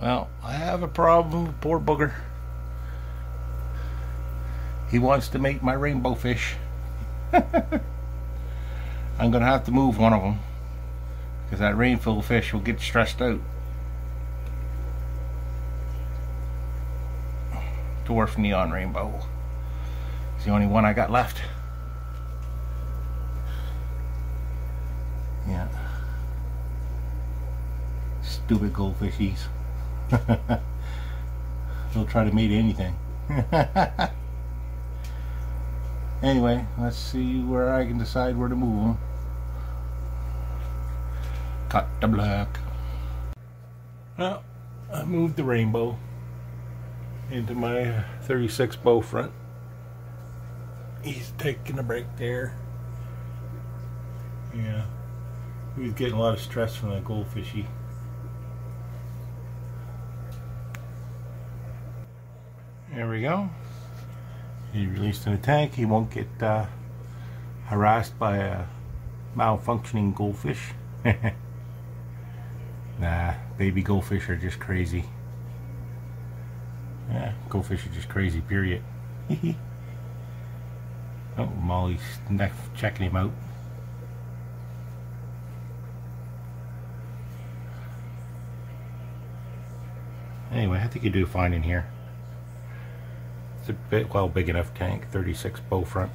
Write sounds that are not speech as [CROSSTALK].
Well, I have a problem with poor booger. He wants to mate my rainbow fish. [LAUGHS] I'm gonna have to move one of them because that rainbow fish will get stressed out. Dwarf neon rainbow. It's the only one I got left. Yeah. Stupid goldfishies. [LAUGHS] They'll try to mate anything. [LAUGHS] anyway, let's see where I can decide where to move them. Cut the black. Well, I moved the rainbow into my 36 bow front. He's taking a break there. Yeah. He was getting a lot of stress from that goldfishy. There we go. He released in the tank. He won't get uh, harassed by a malfunctioning goldfish. [LAUGHS] nah, baby goldfish are just crazy. Yeah, goldfish are just crazy, period. [LAUGHS] oh, Molly's checking him out. Anyway, I think you do fine in here. It's a bit, well, big enough tank, 36 bow front.